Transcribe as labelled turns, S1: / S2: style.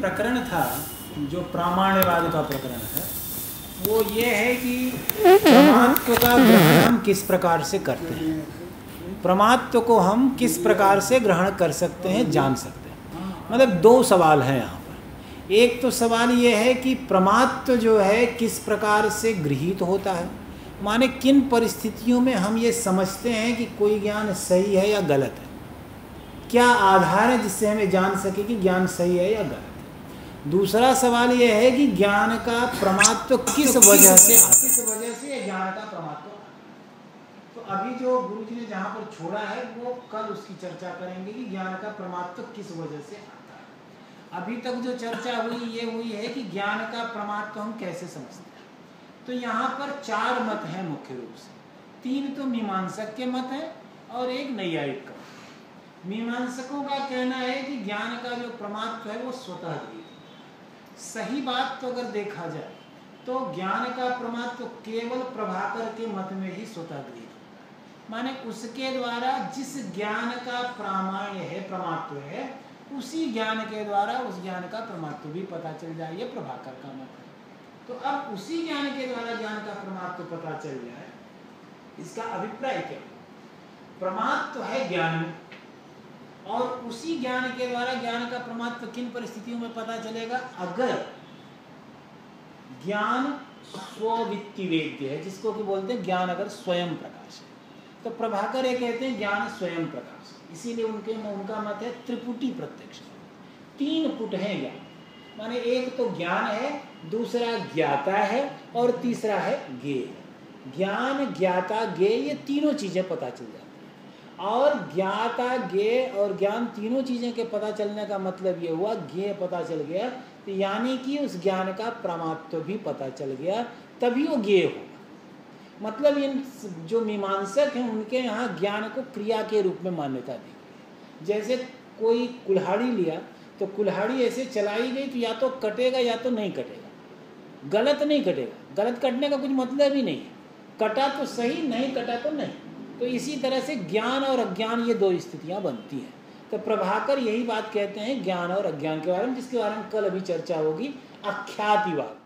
S1: प्रकरण था, जो प्रामाण्यवाद का प्रकरण है, वो ये है कि प्रमात्व का ग्रहण हम किस प्रकार से करते हैं? प्रमात्व को हम किस प्रकार से ग्रहण कर सकते हैं, जान सकते हैं। मतलब दो सवाल हैं यहाँ पर। एक तो सवाल ये है कि प्रमात्व जो है, किस प्रकार से गृहित होता है? माने किन परिस्थितियों में हम ये समझते हैं कि कोई ज्ञान सही है या गलत है? क्या आधार है जिससे हमें जान सके कि ज्ञान सही है या गलत दूसरा सवाल यह है कि ज्ञान का प्रमात्व किस वजह से किस वजह से ज्ञान का प्रमात्व तो अभी जो गुरु जी ने जहाँ पर छोड़ा है वो कल उसकी चर्चा करेंगे कि ज्ञान का प्रमात्व किस वजह से आता है? अभी तक जो चर्चा हुई ये हुई है कि ज्ञान का प्रमात्व हम कैसे समझते हैं? तो यहाँ पर चार मत हैं मुख्य रूप से। तीन तो मीमांसक के मत हैं और एक नैयायिक का। मीमांसकों का कहना है कि ज्ञान का जो प्रमात्व है वो स्वतः गृहित सही बात तो अगर देखा जाए तो ज्ञान का प्रमात्व केवल प्रभाकर के मत में ही स्वतः गृहित माने उसके द्वारा जिस ज्ञान का प्रामाण्य है प्रमात्व है, उसी ज्ञान के द्वारा उस ज्ञान का प्रमात्व भी पता चल जाए, ये प्रभाकर का मत है। तो अब उसी ज्ञान के द्वारा ज्ञान का प्रमात्व पता चल जाए, इसका अभिप्राय क्या? प्रमात्व है ज्ञान और उसी ज्ञान के द्वारा ज्ञान का प्रमात्व किन परिस्थितियों में पता चलेगा? अगर ज्ञान स्ववित्ति वेद्य है, जिसको कि बोलते हैं ज्ञान अगर स्वयं प्रकाश है। तो प्रभाकर ये कहते हैं ज्ञान स्वयं प्रकाश इसीलिए उनके उनका मत है त्रिपुटी प्रत्यक्ष। तीन पुट है ज्ञान। माने एक तो ज्ञान है, दूसरा ज्ञाता है और तीसरा है गे ज्ञान, ज्ञाता गे ये तीनों चीज़ें पता चल जाती और ज्ञाता गे और ज्ञान तीनों चीज़ें के पता चलने का मतलब ये हुआ, ज्ञ पता चल गया तो यानी कि उस ज्ञान का प्रमात्व भी पता चल गया, तभी वो ज्ञ होगा। मतलब इन जो मीमांसक हैं, उनके यहाँ ज्ञान को क्रिया के रूप में मान्यता दी जैसे कोई कुल्हाड़ी लिया तो कुल्हाड़ी ऐसे चलाई गई तो या तो कटेगा या तो नहीं कटेगा। गलत नहीं कटेगा। गलत कटने का कुछ मतलब ही नहीं है। कटा तो सही, नहीं कटा तो नहीं। तो इसी तरह से ज्ञान और अज्ञान ये दो स्थितियाँ बनती हैं। तो प्रभाकर यही बात कहते हैं ज्ञान और अज्ञान के बारे में, जिसके बारे में कल अभी चर्चा होगी, अख्यातिवाद।